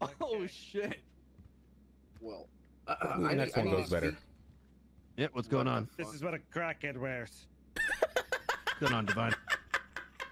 Oh shit. Well, Ooh, I the need- next I one need goes to better. speak- Yeah, what's going What on? the This is what a crackhead wears. What's going on, Divine?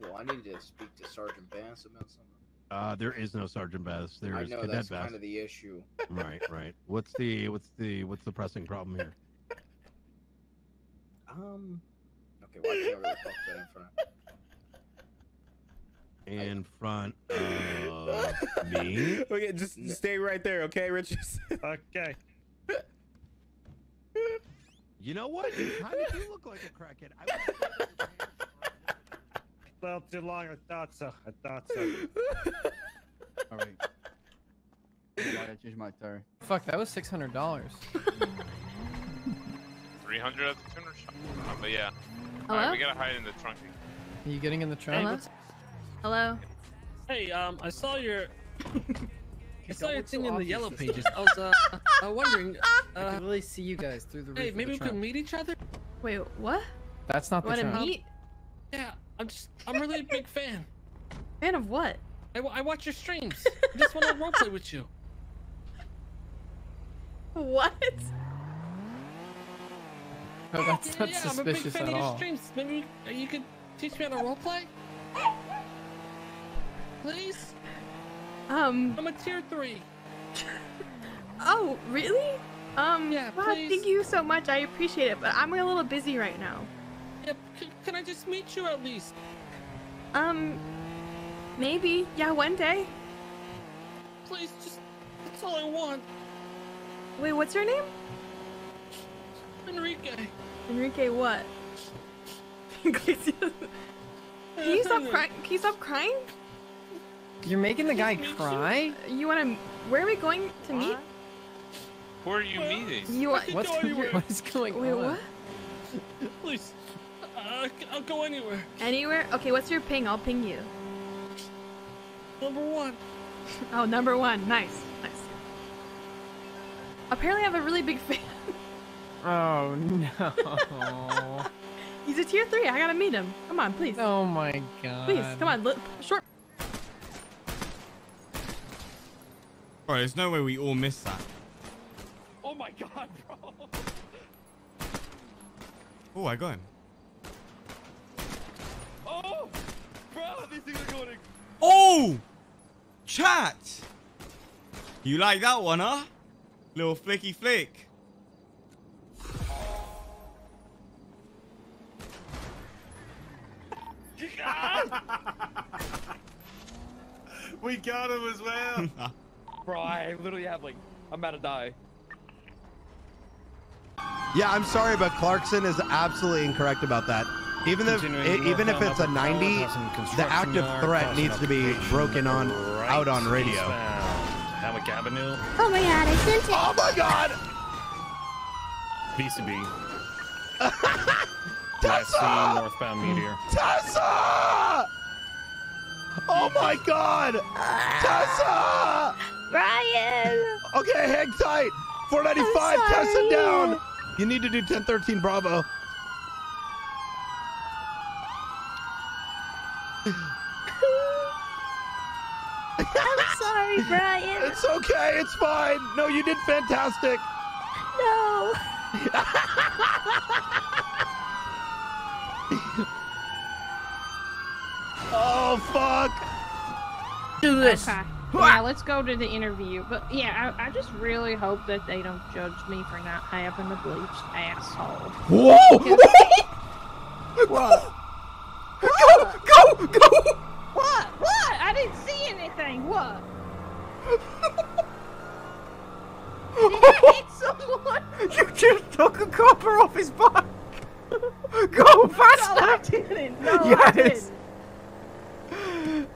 Well, I need to speak to Sergeant Bass about something. Uh, there is no Sergeant Bass. There I is know Cadet that's Bass. kind of the issue. Right, right. What's the what's the what's the pressing problem here? Um. Okay, well, I can't really talk that in front. In front of me. Okay, just stay right there, okay, Riches? Okay. You know what? You kind of do look like a crackhead. I would say that your pants are A little too long. I thought so. I thought so. All right. I gotta change my tire. Fuck, that was six hundred dollars. 300 at the tuner uh, shop. But yeah. Hello? Alright, we gotta hide in the trunk. Are you getting in the trunk? Hello? Hello? Hey, um, I saw your. I saw your what's so thing in the yellow pages. I was uh, uh wondering. I Uh, can really see you guys through the roof. hey, of maybe the we could meet each other. Wait, what? That's not the Want to meet? Yeah, I'm just. I'm really a big fan. Fan of what? I, I watch your streams. I just want to roleplay with you. What? Oh, that's not yeah, I'm a big fan at of your all. streams. Maybe uh, you could teach me how to roleplay. Please. Um. I'm a tier three. Oh, really? Um. Yeah, wow, please. thank you so much. I appreciate it, but I'm a little busy right now. Yeah, c- can I just meet you at least? Um. Maybe. Yeah, one day. Please, just. That's all I want. Wait, what's your name? Enrique. Enrique. What? Can you stop crying? Can you stop crying? You're making the guy cry? You wanna? Where are we going to meet? Who are you meeting? You want? can What's, go anywhere. what is going Wait, on? what? Please. Uh, I'll go anywhere. Anywhere? Okay, what's your ping? I'll ping you. Number one. Oh, number one. Nice. Nice. Apparently, I have a really big fan. Oh no. He's a tier three. I gotta meet him. Come on, please. oh my god. Please, come on. Look, short. Bro, there's no way we all missed that. Oh my god, bro. Oh, I got him. Oh, bro, these things are going. Oh! Chat! You like that one, huh? Little flicky flick. We got him as well. Bro, I literally have like, I'm about to die. Yeah, I'm sorry, but Clarkson is absolutely incorrect about that. Even if Continuing e- even if it's a 90, Cloud, have some the active yard, threat needs to be broken on right out on radio. eastbound. Hammock Avenue, Oh my god, I sent it. Oh my God! BCB. Last seen northbound Meteor. Tessa! Oh my God! Tessa! Ryan. Okay, hang tight. 495, I'm Tessa sorry. down. You need to do 1013 Bravo. I'm sorry, Brian. It's okay. It's fine. No, you did fantastic. No. Oh fuck! Do this. Okay. Yeah, let's go to the interview. But yeah, I, I just really hope that they don't judge me for not having a bleached asshole. Whoa! What? Go! Go! Go! What? What? I didn't see anything. What? Did I hit someone? You just took a copper off his back. Go faster! No, I didn't. No, I Yes. didn't.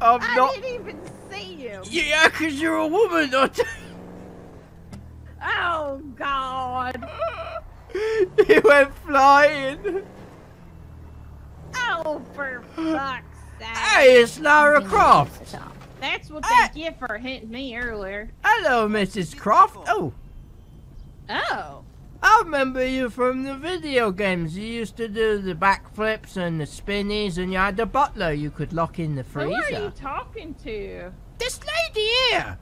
I'm I not. didn't even see you. Yeah, cause you're a woman, not. Oh God. he went flying. Oh, for fuck's sake. Hey, it's Lara Croft. That's what Hey. they get for hitting me earlier. Hello, Mrs. Croft. Oh, Oh. I remember you from the video games. You used to do the backflips and the spinnies, and you had the butler you could lock in the freezer. Who are you talking to? This lady here.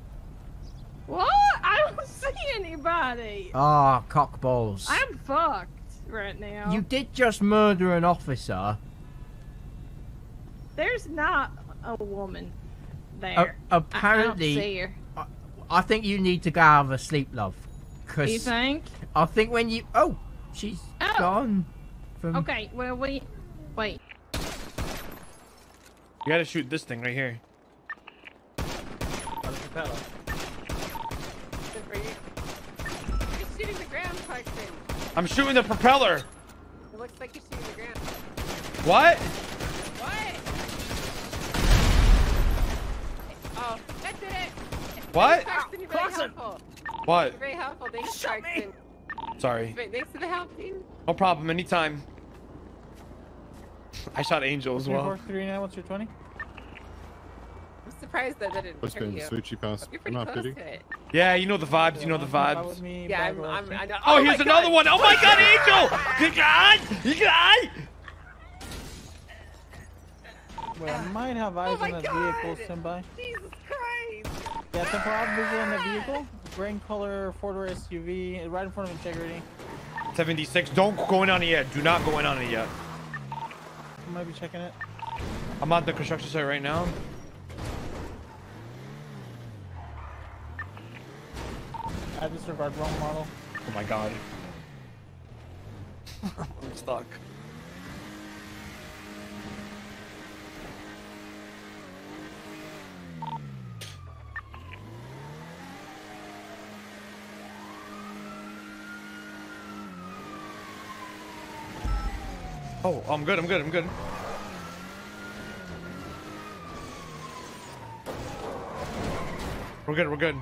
What? I don't see anybody. Ah, cockballs. I'm fucked right now. You did just murder an officer. There's not a woman A- there. apparently, I don't see her. I think you need to go have a sleep, love. Cause You think? I think when you oh, she's Oh. gone. From Okay. Well, we wait. You gotta shoot this thing right here. You're shooting the ground, Clarkson. I'm shooting the propeller. It looks like you're shooting the ground. What? What? Oh, that did it. What? Clarkson, you're very helpful. What? You're very helpful. Thanks, Clarkson. Sorry. Wait, thanks for the help, dude. No problem. Anytime. I shot Angel as well. Three nine. What's your twenty? I'm surprised that that didn't What's hurt been you. sweet cheap ass? You're pretty Not close to it. Yeah, you know the vibes. You know the vibes. Yeah, I'm, I'm, I know. Oh, oh my here's another God. one. Oh my God, Angel! Good guy. Good guy. Well, I might have oh eyes Oh on the God. vehicle stand by. Jesus Christ. Yeah, temporal visual on the vehicle. Gray color, four-door SUV, right in front of integrity. 76. Don't go in on it yet. Do not go in on it yet. I might be checking it. I'm on the construction site right now. I disregard wrong model. Oh my God. I'm stuck. Oh, I'm good. I'm good. I'm good. We're good. We're good.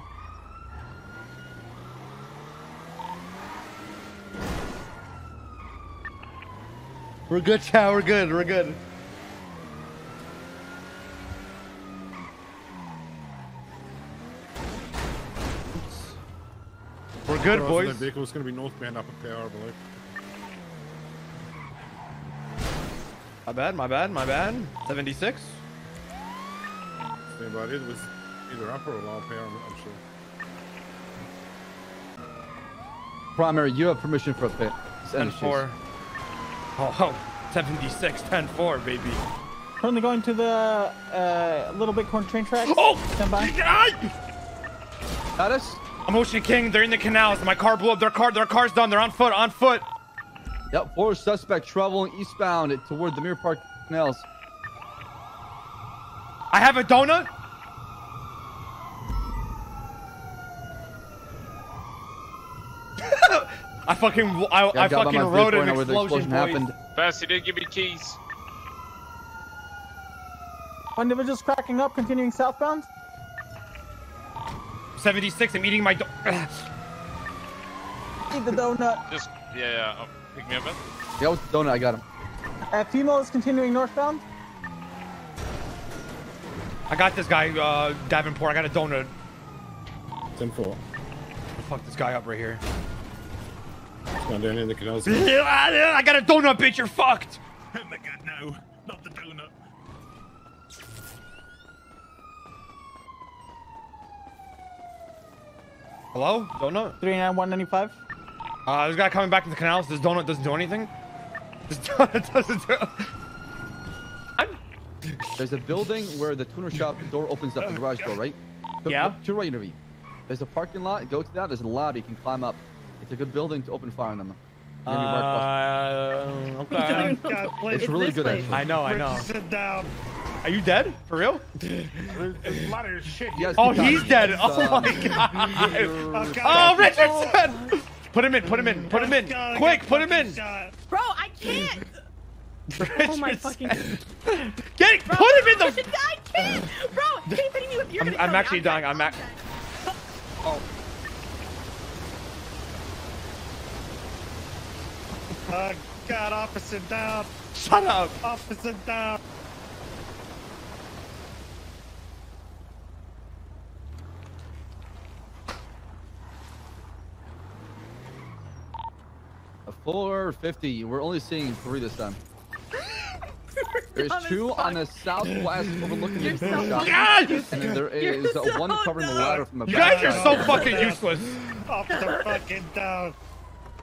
We're good, chow. We're good. We're good. We're good, Crossing boys. That vehicle is gonna be northbound up a power, I believe. My bad. My bad. My bad. 76. Stand by. It was either upper or lower power. I'm not sure. Primary, you have permission for a pit. It's 10 energy. 4. Oh, oh, 76, 10 4, baby. Currently going to the uh, Little Bitcoin train tracks. Oh! Stand by. Status? I'm Ocean King. They're in the canals. My car blew up. Their car, their car's done. They're on foot. On foot. Yep, four suspect traveling eastbound toward the Mirror Park canals. I have a donut. I fucking, I, Yeah, I got fucking my rode an now where the explosion, explosion happened. Fast, you didn't give me the keys. One individual's cracking up, continuing southbound. 76. I'm eating my. Do- Eat the donut. Just, yeah, yeah. Oh, pick me up, man. Yeah, with the donut, I got him. Uh, female is continuing northbound. I got this guy, uh, Davenport. I got a donut. 10 4. Fuck this guy up right here. Going down in the canals. I got a donut, bitch. You're fucked. Oh my god, no. Not the donut. Hello, donut. Three nine one ninety five. Uh, there's guy coming back to the canals. This donut doesn't do anything. This donut doesn't do. There's a building where the tuner shop door opens up, the garage door, right? Go- Yeah. go To the right, interview. There's a parking lot. Go to that. There's a lobby. you can climb up. It's a good building to open fire on them. You have your mark plus- Uh, okay. It's really good, actually. I know, I know. Sit down. Are you dead? For real? There's a lot of shit. You guys Oh, he's dead. It's, Oh uh, my god. Oh, God. Oh, Richardson! Put him in. Put him in. Put him in. Quick, put him in. Bro, I can't. Richardson. my fucking- Get it. Put him in the. I can't. Bro, keep hitting me with you're I'm, gonna I'm actually me. dying. I'm act. Oh, God, officer down. Shut up. Officer down. A 450. We're only seeing three this time. There's dumb as two on the fuck. southwest overlooking the so shop. fucking Yes! And then there You're is uh, so one covering the dumb. ladder from the You back. guys are so fucking useless. Off the fucking down.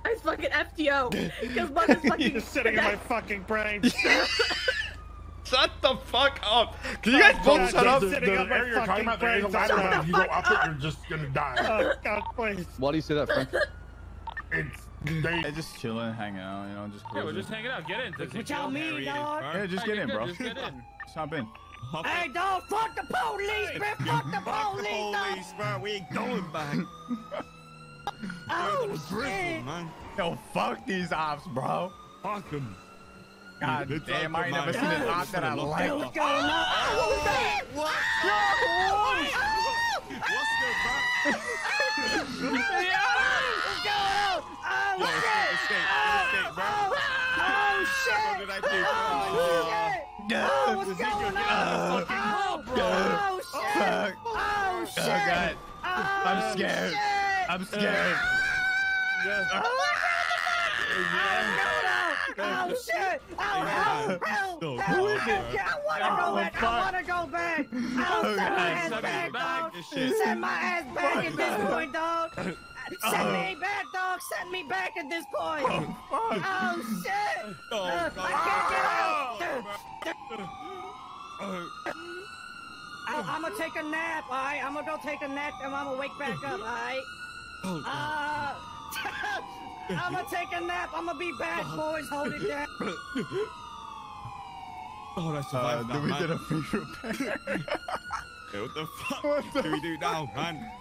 I fucking FTO. Because Buzz is fucking. You're sitting in my fucking brain. Shut the fuck up. Can you guys both shut up? Sitting on my area you're talking about, there is a brain. ladder Shut if you go fuck up it, you're just gonna oh, die. Oh God, please. Why do you say that, Frank? It's they just chilling, hanging out, you know, just. Yeah, we're just hanging out. Get in. What y'all mean, dog? Yeah, just get in, bro. good, Just get in. Just hop in. Hey, dog, fuck the police, man. Fuck the police, dog. Police, bro. We ain't going back. Oh, Drizzle, shit. man. Yo, fuck these ops, bro. Fuck them. God It's damn, like I ain't never seen an Yeah, op that I look like. at What's going on? Oh, shit. What? What's good, bro? What's going on? Oh, Yo, shit. escape, Oh, escape, bro. oh, oh, shit. What did I do? Oh, shit. Oh, what's Ezekiel, going get on? out. Oh, oh, shit. Fuck. Oh, shit. Oh, God. Oh, I'm scared. shit. I'm scared. Oh shit! Oh hell! Hell! Still Hell! going, hell, bro. I wanna oh, go Oh, back! I wanna go back! Oh, Oh, send my ass back, back dog! Send my ass back at this point, dog! Send Oh. me back, dog! Send me back at this point! Oh, fuck. Oh shit! Oh, Uh, I can't get out! I, I'm gonna take a nap, alright? I'm gonna go take a nap and I'm gonna wake back up, alright? Oh, Uh, I'm gonna take a nap. I'm gonna be back, boys. Hold it down. Oh, I Uh, survived then that, we man. did a free repair. Hey, what the fuck What the do we do now, man?